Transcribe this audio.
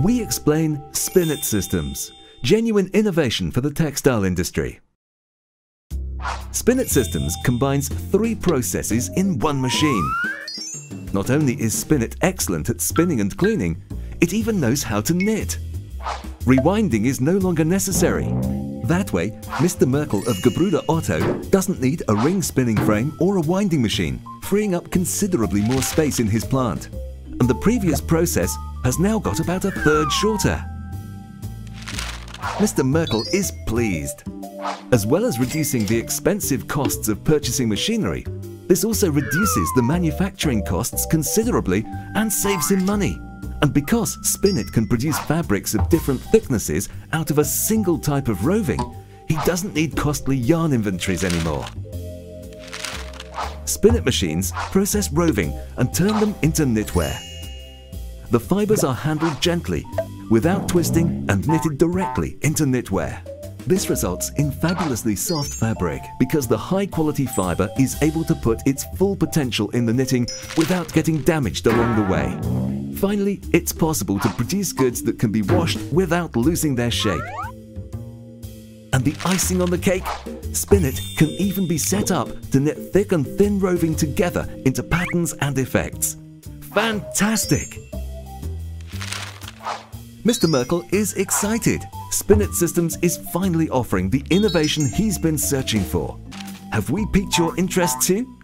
We explain Spinnit Systems, genuine innovation for the textile industry. Spinnit Systems combines three processes in one machine. Not only is Spinnit excellent at spinning and cleaning, it even knows how to knit. Rewinding is no longer necessary. That way, Mr. Merkel of Gebrüder Otto doesn't need a ring spinning frame or a winding machine, freeing up considerably more space in his plant. And the previous process has now got about a third shorter. Mr. Merkel is pleased. As well as reducing the expensive costs of purchasing machinery, this also reduces the manufacturing costs considerably and saves him money. And because Spinnit can produce fabrics of different thicknesses out of a single type of roving, he doesn't need costly yarn inventories anymore. Spinnit machines process roving and turn them into knitwear. The fibers are handled gently, without twisting and knitted directly into knitwear. This results in fabulously soft fabric because the high quality fiber is able to put its full potential in the knitting without getting damaged along the way. Finally, it's possible to produce goods that can be washed without losing their shape. And the icing on the cake? Spinnit can even be set up to knit thick and thin roving together into patterns and effects. Fantastic! Mr. Merkel is excited. Spinnit Systems is finally offering the innovation he's been searching for. Have we piqued your interest too?